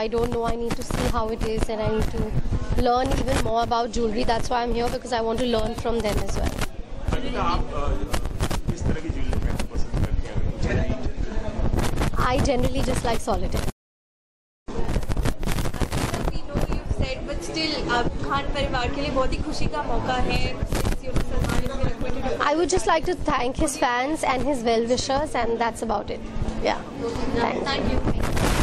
I don't know. I need to see how it is and I need to learn even more about jewelry. That's why I'm here because I want to learn from them as well. I generally just like solitaire. We know you've said, but still, आप खान परिवार के लिए बहुत ही खुशी का मौका है since you know Salman has been appointed I would just like to thank his fans and his well wishers, and that's about it. Yeah. Thanks. Thank you.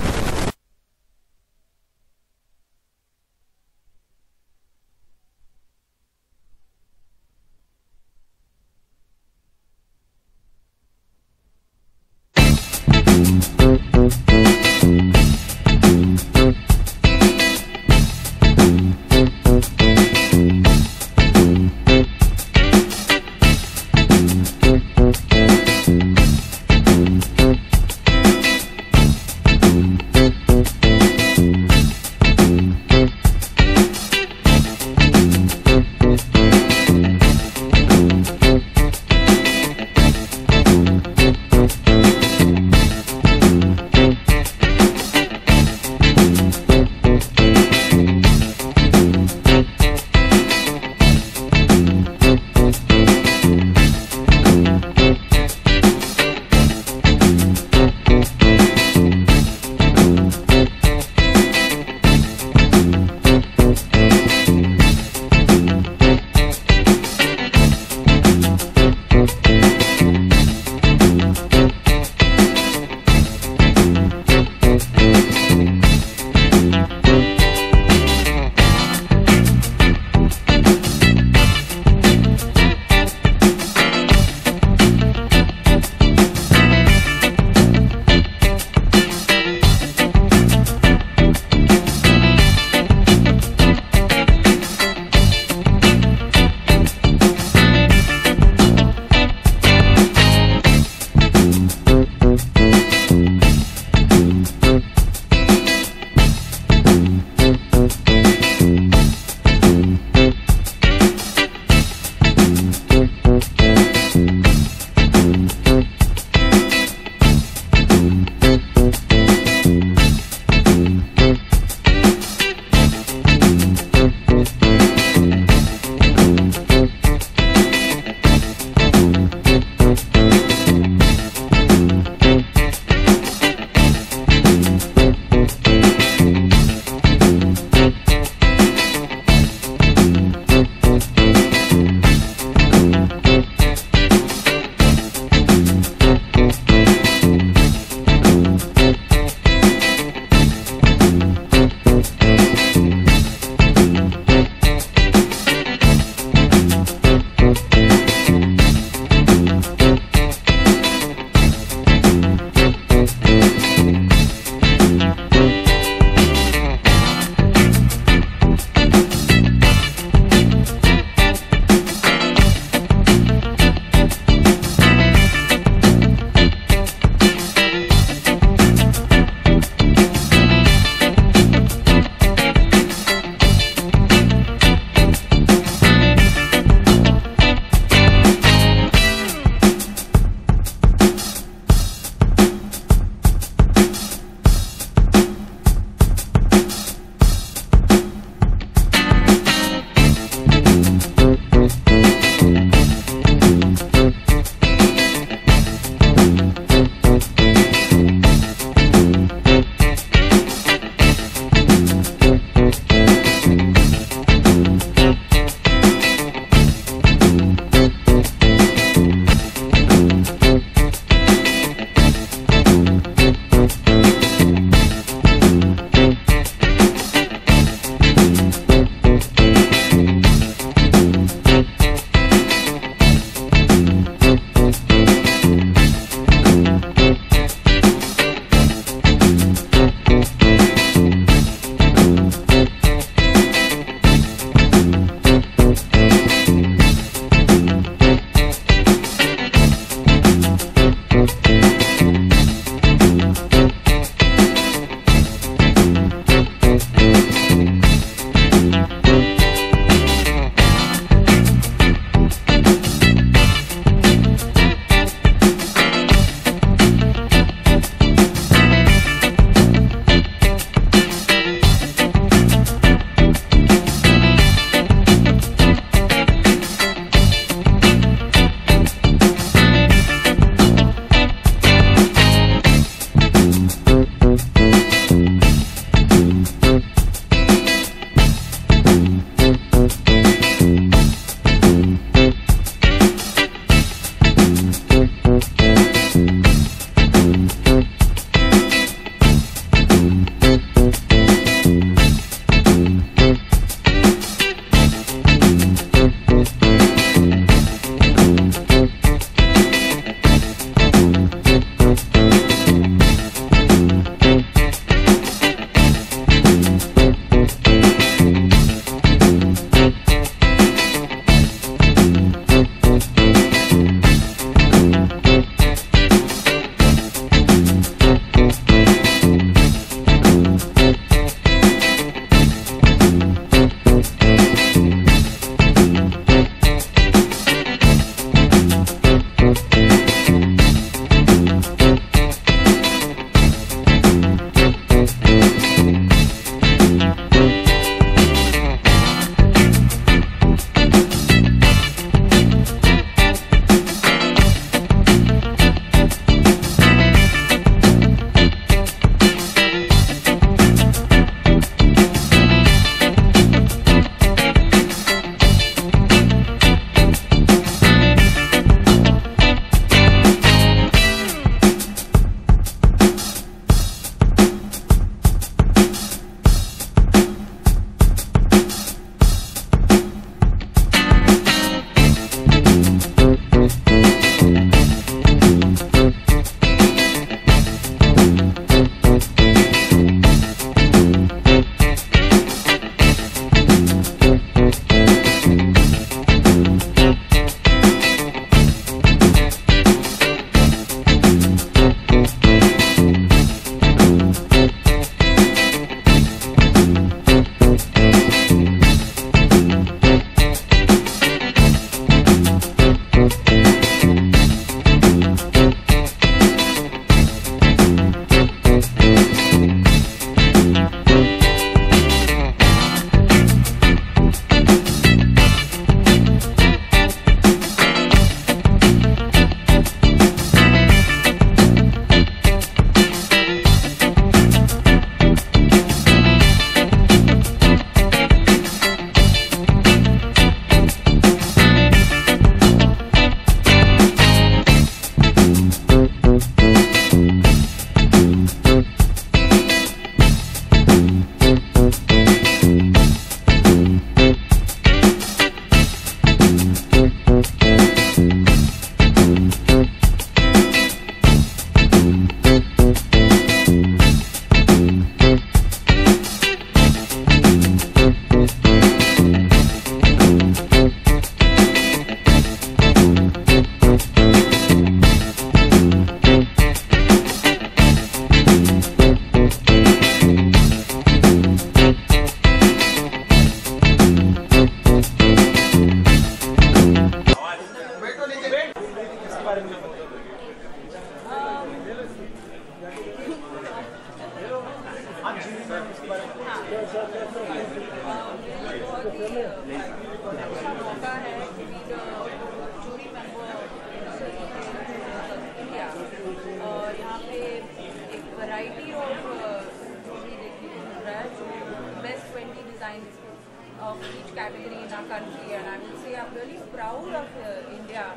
India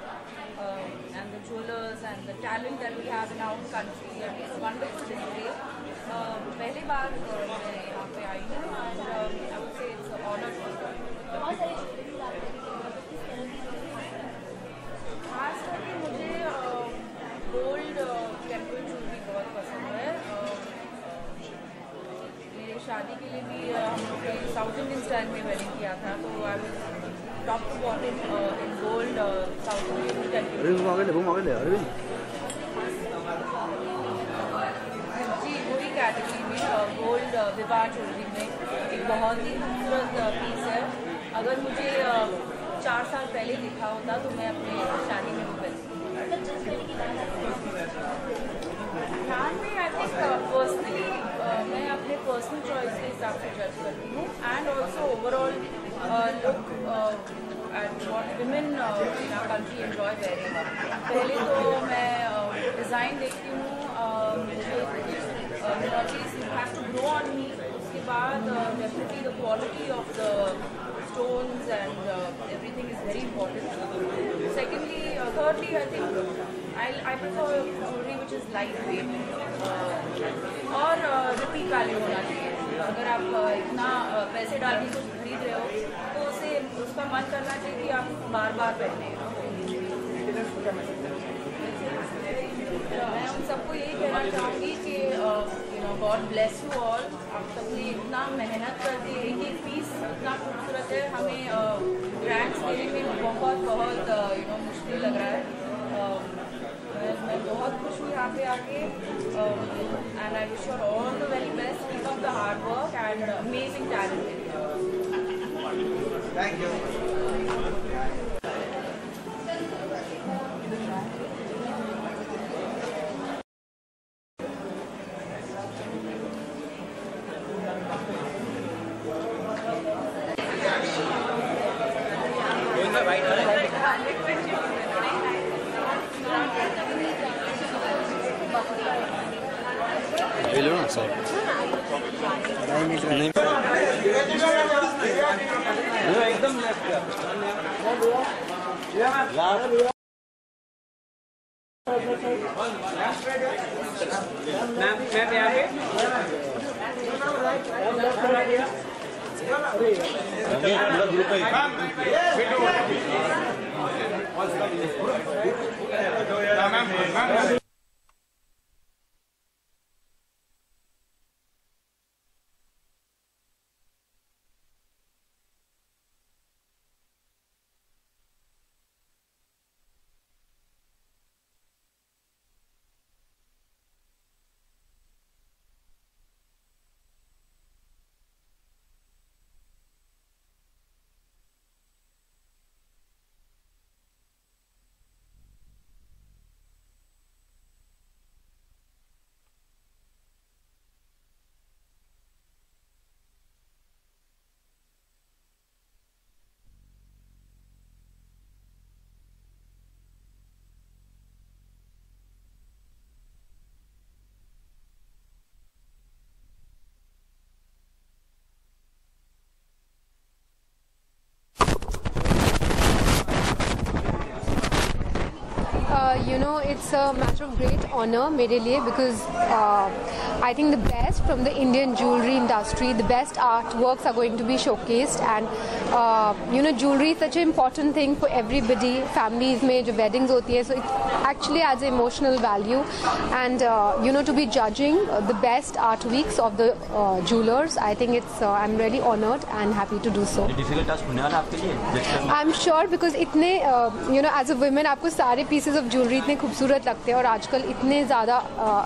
um, and the jewelers and the talent that we have in our own country it's a wonderful display. Uh, पहली बार uh, मैं यहाँ पे आई हूँ and um, I would say it's an honor खास करके मुझे gold temple jewellery बहुत पसंद है uh, मेरे शादी के लिए भी uh, हम लोग साउथ इंडियन स्टाइल में वेडिंग किया था तो I was top to bottom in gold South Indian temple Arvind घुमा के ले घुमा के ले अरविंद जी वही कैटेगरी में गोल्ड विवाह ज्वेलरी में एक बहुत ही खूबसूरत पीस है। अगर मुझे चार साल पहले दिखा होता तो मैं अपने शादी में पहनती ध्यान में आई थिंक पर्सनली मैं अपने पर्सनल चॉइस के हिसाब से जज करती हूँ। And also overall look at what women in our country enjoy very पहले तो मैं डिज़ाइन देखती हूँ uh, मुझे at least you have to grow on me उसके बाद definitely the quality of the stones and uh, everything is very important. Secondly, uh, thirdly, I think I, I prefer jewelry which is lightweight. Uh, और repeat value होना चाहिए। अगर आप uh, इतना uh, पैसे डाल के कुछ खरीद रहे हो उसका मन करना चाहिए कि आप बार बार पहने मैं उन सबको यही कहना चाहूँगी कि you know God bless you all आप सबने इतना मेहनत करके एक एक पीस इतना खूबसूरत है। हमें ग्रैंड्स देने में बहुत बहुत यू नो मुश्किल लग रहा है। मैं मैं बहुत खुश हूँ यहाँ पे आके। And I wish your all the very best keep up the hard work and amazing talent ले लो ना सर नहीं एकदम मैम मैम यहाँ पे पूरा ग्रुप है Uh, you know, it's a matter of great honor मेरे लिए because uh, I think the best from the Indian jewelry industry, the best artworks are going to be showcased and uh, you know, jewelry is such an important thing for everybody. Families में जो weddings होती है, so it actually adds emotional value and uh, you know, to be judging uh, the best art weeks of the uh, jewelers, I think it's uh, I'm really honored and happy to do so. Difficult task होने वाला आपके लिए जज करना आई am sure because इतने you know as a women आपको सारे pieces of jewellery इतने खूबसूरत लगते हैं और आजकल इतने ज़्यादा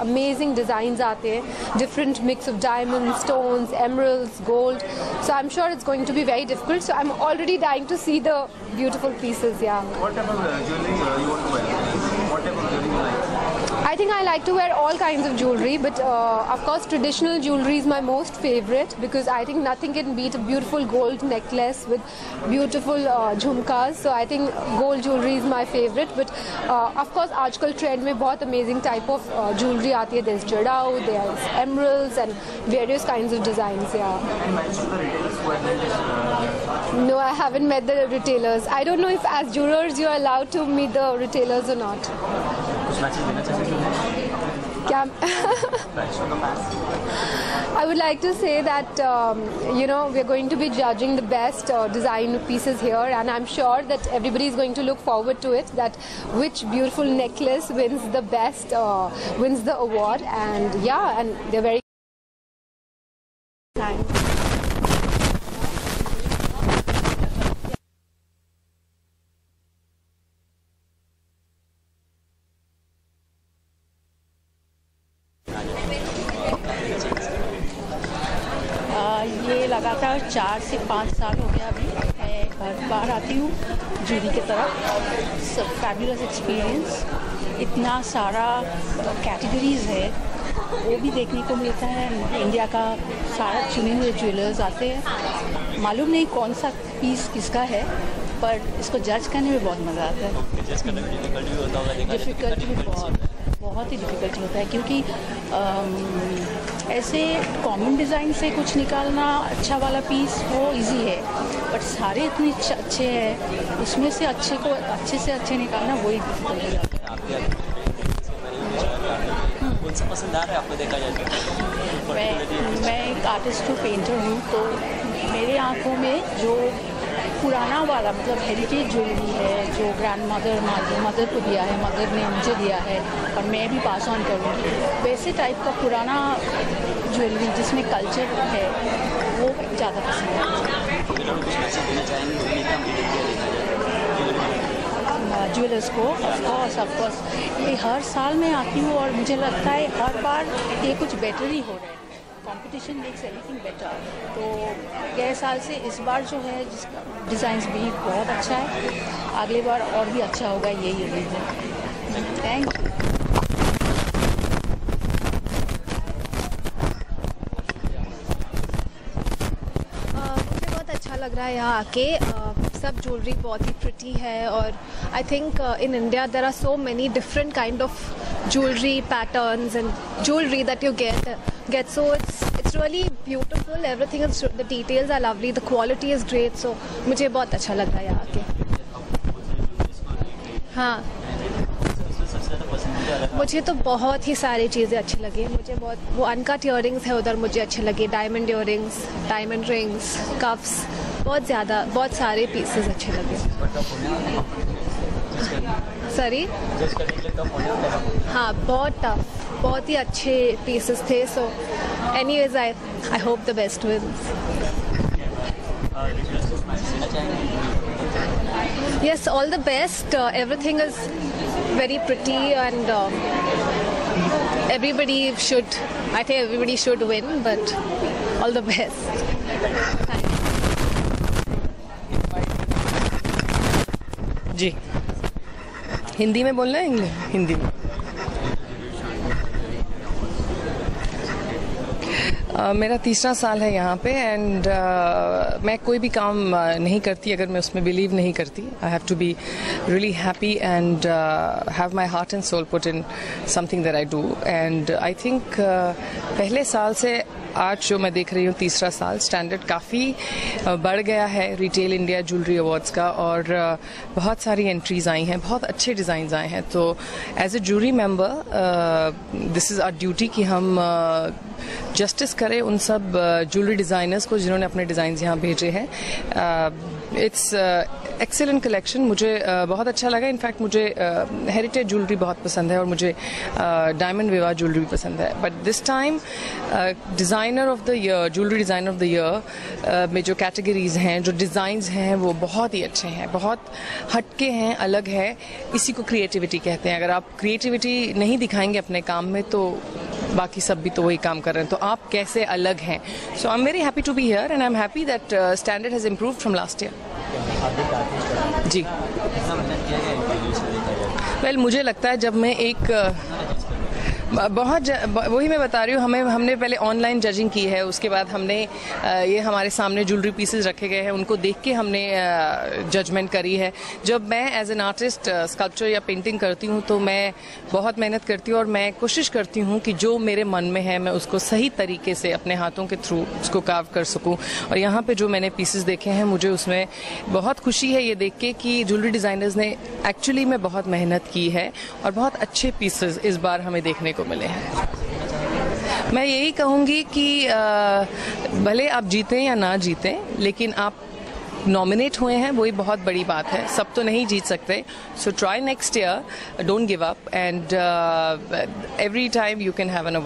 अमेजिंग डिज़ाइन आते हैं। Different mix of diamond stones emeralds gold so I am sure it's going to be very difficult so I am already dying to see the beautiful pieces या I think I like to wear all kinds of jewelry, but uh, of course, traditional jewelry is my most favorite because I think nothing can beat a beautiful gold necklace with beautiful uh, jhumkas. So I think gold jewelry is my favorite. But uh, of course, आजकल trend में बहुत amazing type of uh, jewelry आती है. There's jadao, there's emeralds, and various kinds of designs. Yeah. No, I haven't met the retailers. I don't know if as jewelers you are allowed to meet the retailers or not. कुछ message देना चाहते हैं क्या fashion का match I would like to say that um, you know we're going to be judging the best uh, design pieces here, and I'm sure that everybody is going to look forward to it. That which beautiful necklace wins the best, uh, wins the award, and yeah, and they're very. Thanks. लगातार चार से पाँच साल हो गया अभी। मैं हर बार आती हूँ जूरी की तरफ़। सब फैबुलस एक्सपीरियंस इतना सारा कैटेगरीज है। वो भी देखने को मिलता है। इंडिया का सारा चुने हुए ज्वेलर्स आते हैं। मालूम नहीं कौन सा पीस किसका है पर इसको जज करने में बहुत मज़ा आता है। डिफ़िकल्ट डिफ़िकल्ट भी बहुत बहुत ही डिफ़िकल्ट होता है क्योंकि ऐसे कॉमन डिज़ाइन से कुछ निकालना अच्छा वाला पीस वो इजी है बट सारे इतने अच्छे- हैं उसमें से अच्छे को अच्छे से अच्छे निकालना वही डिफ़िकल्ट हो जाता है। कौन पसंद आ रहा है आपको देखा जाए तो? मैं मैं एक आर्टिस्ट हूँ पेंटर हूँ तो मेरे आँखों में जो पुराना वाला मतलब हेरिटेज ज्वेलरी है, जो ग्रैंड मदर मदर को दिया है मदर ने मुझे दिया है, और मैं भी पास ऑन करूँगी, वैसे टाइप का पुराना ज्वेलरी जिसमें कल्चर है, वो ज़्यादा पसंद है। ज्वेलर्स को ऑफकोर्स ऑफकोर्स ये हर साल मैं आती हूँ और मुझे लगता है हर बार ये कुछ बेटर ही हो रहा है। कंपटीशन मेक्स एवरीथिंग बेटर तो गए साल से इस बार जो है, जिसका डिज़ाइंस भी बहुत अच्छा है, अगली बार और भी अच्छा होगा यही उम्मीद है। थैंक यू अच्छा लग रहा है यहाँ आके। सब ज्वेलरी बहुत ही प्रिटी है और I think in India there are so many different kind of jewellery patterns and jewellery that you get get so it's it's really beautiful everything is the details are lovely the quality is great so मुझे बहुत अच्छा लग रहा है यहाँ आके हाँ। मुझे तो बहुत ही सारी चीज़ें अच्छी लगी मुझे बहुत वो अनकट इयरिंग्स है उधर मुझे अच्छे लगे diamond earrings diamond rings cups बहुत ज़्यादा बहुत सारे पीसेस अच्छे लगे। सॉरी के है। हाँ बहुत टफ बहुत ही अच्छे पीसेस थे so anyways I I hope the best with yes all the best everything is very pretty and everybody should I think everybody should win but all the best जी। हिंदी में बोलना है, इंग्लिश? हिंदी में। मेरा तीसरा साल है यहाँ पे एंड uh, मैं कोई भी काम नहीं करती अगर मैं उसमें बिलीव नहीं करती। I have to be really happy and have my heart and soul put in something that I do and I think पहले साल से आज जो मैं देख रही हूँ, तीसरा साल स्टैंडर्ड काफ़ी बढ़ गया है रिटेल इंडिया ज्वेलरी अवार्ड्स का और बहुत सारी एंट्रीज आई हैं, बहुत अच्छे डिज़ाइन आए हैं। तो as a jury member this is our duty कि हम जस्टिस करें उन सब ज्वेलरी डिज़ाइनर्स को जिन्होंने अपने डिज़ाइन यहाँ भेजे हैं। इट्स एक्सेलेंट कलेक्शन मुझे बहुत अच्छा लगा। इनफैक्ट मुझे हेरिटेज ज्वेलरी बहुत पसंद है और मुझे डायमंड विवाह ज्वेलरी पसंद है। But this time designer of the year jewellery designer of the year में जो कैटेगरीज हैं, जो डिज़ाइंस हैं, वो बहुत ही अच्छे हैं। बहुत हटके हैं, अलग है। इसी को क्रिएटिविटी कहते हैं। अगर आप क्रिएटिविटी नहीं दिखाएँगे अपने काम में तो बाकी सब भी तो वही काम कर रहे हैं। तो आप कैसे अलग हैं? So I am very happy to be here and I am happy that standard has improve from last year ji. Well जाए वेल मुझे लगता है जब मैं एक बहुत वही मैं बता रही हूँ, हमें हमने पहले ऑनलाइन जजिंग की है, उसके बाद हमने ये हमारे सामने ज्वेलरी पीसेस रखे गए हैं, उनको देख के हमने जजमेंट करी है। जब मैं एज एन आर्टिस्ट स्कल्पचर या पेंटिंग करती हूँ तो मैं बहुत मेहनत करती हूँ और मैं कोशिश करती हूँ कि जो मेरे मन में है, मैं उसको सही तरीके से अपने हाथों के थ्रू उसको काव कर सकूँ। और यहाँ पे जो मैंने पीसेस देखे हैं, मुझे उसमें बहुत खुशी है ये देख के कि ज्वेलरी डिज़ाइनर्स ने एक्चुअली में बहुत मेहनत की है और बहुत अच्छे पीसेज इस बार हमें देखने को मिले हैं। मैं यही कहूँगी कि भले आप जीतें या ना जीतें, लेकिन आप नॉमिनेट हुए हैं, वही बहुत बड़ी बात है। सब तो नहीं जीत सकते। So try next year don't give up and every time you can have an